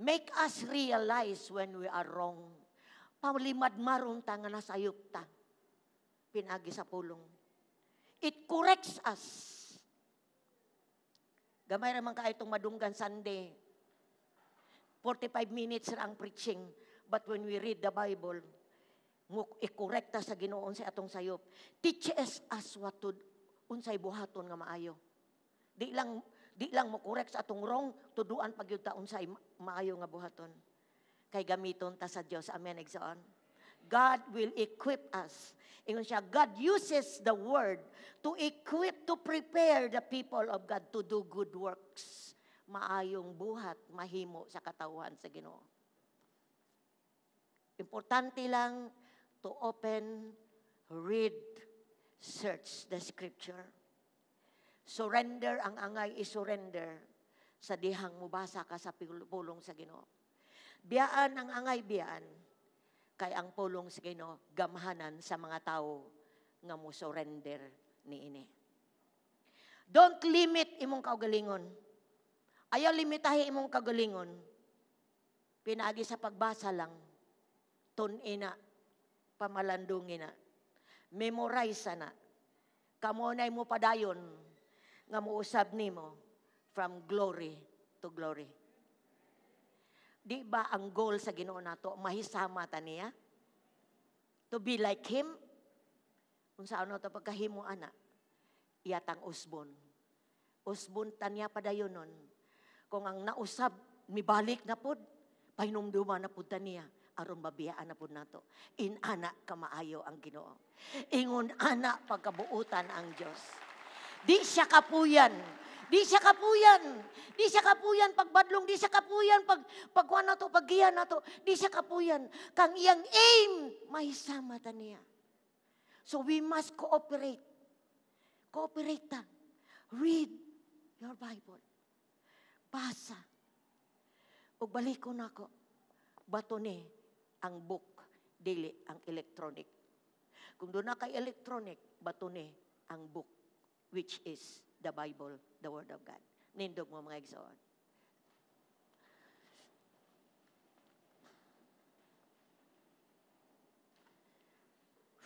Make us realize when we are wrong. Paulimad maron ta nga nasayop ta. Pinagi sa pulong. It corrects us. Gamay raman ka itong madunggan Sunday. 45 minutes ra ang preaching. But when we read the Bible, i-correct sa Ginoon sa atong sayop. Teaches us what to unsay buhaton nga maayo. Di lang Di lang mo correct sa atong wrong, tuduan pag yung taon sa maayo nga buhaton. Kay gamiton ta sa Dios. Amen, exon. God will equip us. Ingon siya, God uses the word to equip, to prepare the people of God to do good works. Maayong buhat, mahimo sa katawan sa Ginoo. Importante lang to open, read, search the scripture. Surrender ang angay i-surrender sa dihang mubasa ka sa pulong sa Ginoo. Biyaan ang angay biyaan kay ang pulong sa Ginoo gamhanan sa mga tao nga mo surrender ni ini. Don't limit imong kaugalingon. Ayaw limitahi imong kaugalingon. Pinagi sa pagbasa lang. Tunina, pamalandungin na. Memorize na. Kamunay mo padayon nga muusab nimo from glory to glory. Di ba ang goal sa Ginoo nato mahisama ta niya? To be like him? Unsa ano to pagkahimo ana? Iyatang usbon. Usbon tanya padayonon. Kung ang nausab mibalik na pud, pahinumduma na pud taniya aron mabiyaan na pud nato. In ana kamaayo ang Ginoo. Ingon ana pagkabuutan ang Dios. Di siya kapuyan. Di siya kapuyan. Di siya kapuyan pagbadlong. Di siya kapuyan pag pagkuan na to, paggiyan na to. Di siya kapuyan. Kang iyang aim, mahisama ta niya. So we must cooperate. Cooperate ta. Read your Bible. Basa. O balik ko na ko. Bato ni ang book, dili ang electronic. Kung doon na kay electronic, bato ni ang book which is the Bible, the Word of God. Nindog mo mga igsoon.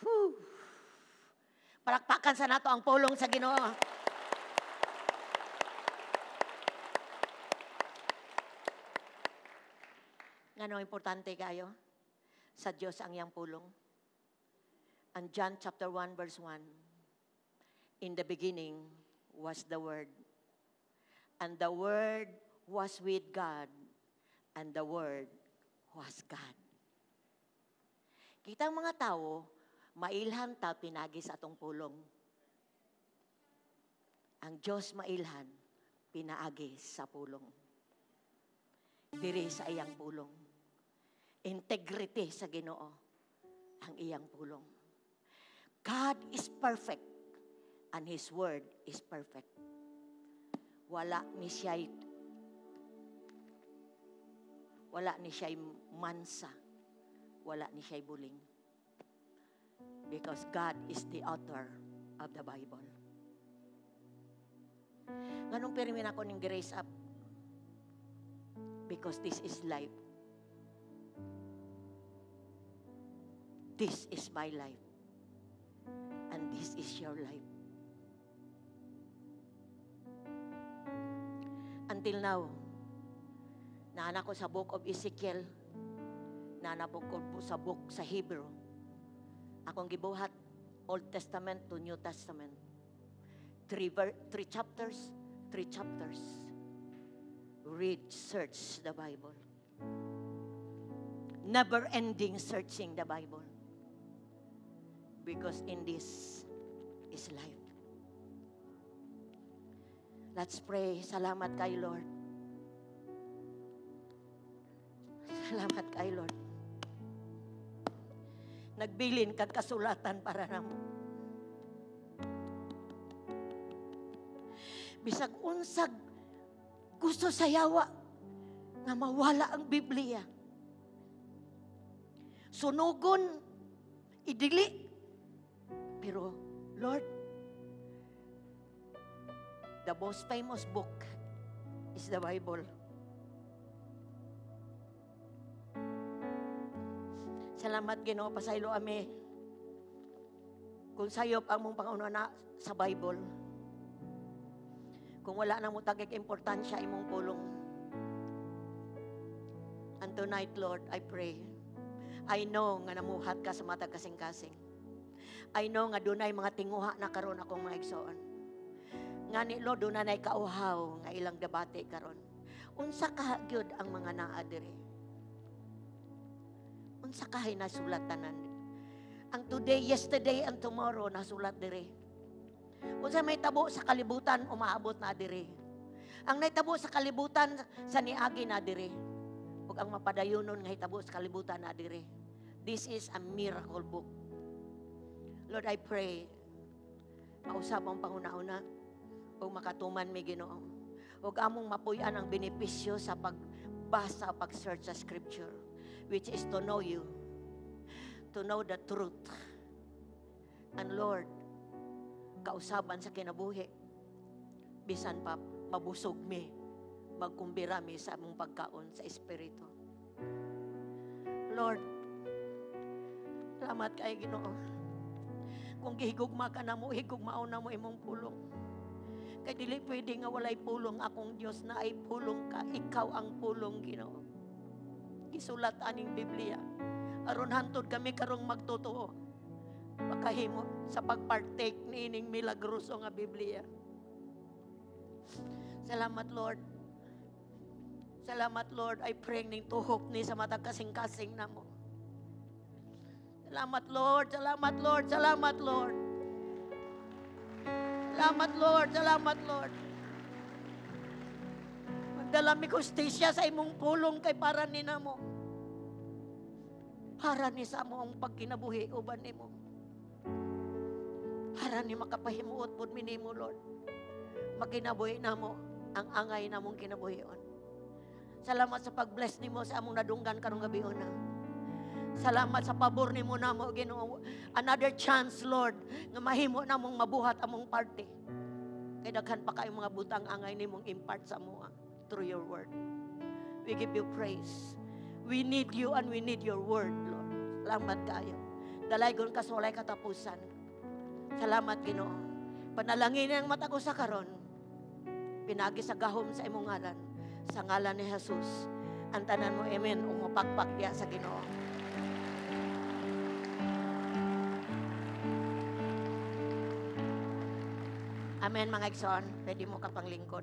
Whew. Palakpakan sa nato ang pulong sa Ginoo. Ngano importante kayo? Sa Dios ang iyang pulong. Ang John chapter 1 verse 1. In the beginning was the Word. And the Word was with God. And the Word was God. Kitang mga tao, mailhan ta pinagi sa atong pulong. Ang Diyos mailhan, pinaagi sa pulong. Diri sa iyang pulong. Integrity sa ginoo, ang iyang pulong. God is perfect and His Word is perfect. Wala ni siya wala ni siya mansa. Wala ni siya buling. Because God is the author of the Bible. Nganong pirimin ako ng grace up? Because this is life. This is my life. And this is your life. Until now, naanak ko sa book of Ezekiel, naanak ko po sa book sa Hebrew. Akong gibuhat Old Testament to New Testament. Three, three chapters, three chapters. Read, search the Bible. Never ending searching the Bible. Because in this is life. Let's pray. Salamat kay Lord. Salamat kay Lord. Nagbilin kag kasulatan para namo. Bisag unsag gusto sa yawa nga mawala ang Biblia. Sunugon, idili. Pero, Lord, the most famous book is the Bible. Salamat Ginoo pasaylo ami. Kung sayop ang mong panguno na sa Bible. Kung wala nang mutagig importansya imong pulong. And tonight, Lord, I pray. I know nga namuhat ka sa matag kasing-kasing. I know nga dunay mga tinguha na karon akong mga igsoon. Nga ni Lord, dunay kauhaw nga ilang debate karon. Unsa ka gyud ang mga naa diri? Unsa kahay nasulat tanan? Ang today, yesterday, and tomorrow nasulat diri. Unsa may tabo sa kalibutan, umaabot na diri. Ang naitabo sa kalibutan, sa niagi na diri. Ug ang mapadayunon nga hitabo sa kalibutan na diri. This is a miracle book. Lord, I pray, mausap ang pangunauna, o makatuman mi ginoo. Ug among mapuy-an ang benepisyo sa pagbasa, pag-search sa scripture, which is to know you, to know the truth. And Lord, kausaban sa kinabuhi, bisan pa mabusog mi, magkumbira mi sa among pagkaon sa Espiritu. Lord, salamat kay Ginoo. Kung gihigugma ka na mo, higugmaon na mo imong pulong. Kay dili pwede nga walay pulong akong Dios na ay pulong ka. Ikaw ang pulong, Ginoo. Gisulat aning Biblia. Aron hantod kami karong magtotoo. Makahimo sa pagpartake ni ining milagroso nga Biblia. Salamat, Lord. Salamat, Lord. I pray ning tuhok ni sa matag kasing-kasing na mo. Salamat, Lord. Salamat, Lord. Salamat, Lord. Salamat, Lord. Salamat, Lord. Magdala mi kustisya sa imong pulong kay para ni mo. Para ni sa mo ang pagkinabuhi uban nimo. Para ni makapahimuot pud mi nimo, Lord. Magkinabuhi na mo ang angay na mong kinabuhion. Salamat sa pag-bless nimo sa among nadunggan karong gabi na. Salamat sa pabor nimo namo Ginoo. Another chance, Lord, nga mahimo namong mabuhat among party. Kay daghan pa kay mga butang angay nimong impart sa amoa through your word. We give you praise. We need you and we need your word, Lord. Salamat kayo. Dalaygon ka sa walay katapusan. Salamat, Ginoo. Panalangin ang mata ko sa karon. Pinagi sa gahom sa imong ngalan. Sa ngalan ni Jesus. Antanan mo, amen, umapakpak diya sa Ginoo. Amen, mga igsoon. Pwede mo ka panglingkod.